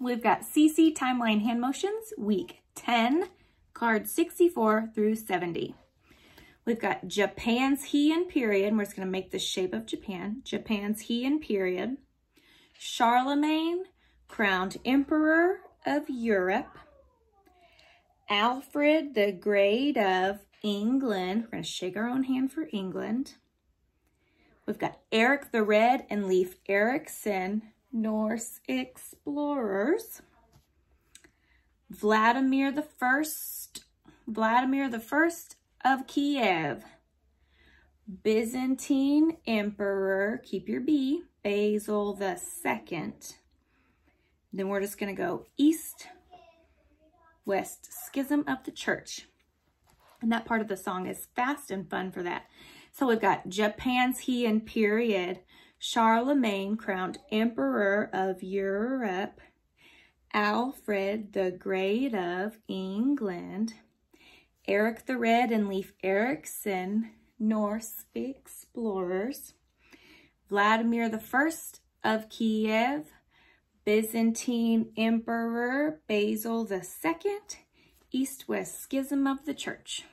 we've got CC Timeline Hand Motions, week 10, card 64 through 70. We've got Japan's Heian period, we're just gonna make the shape of Japan. Japan's Heian period. Charlemagne, crowned emperor of Europe. Alfred the Great of England. We're gonna shake our own hand for England. We've got Eric the Red and Leif Erikson, Norse explorers. Vladimir the First, Vladimir the First of Kiev. Byzantine Emperor, keep your B, Basil the Second. Then we're just gonna go east, west, schism of the church. And that part of the song is fast and fun for that. So we've got Japan's Heian period, Charlemagne crowned Emperor of Europe, Alfred the Great of England, Eric the Red and Leif Erikson, Norse explorers, Vladimir the First of Kiev, Byzantine Emperor Basil II, East-West Schism of the Church.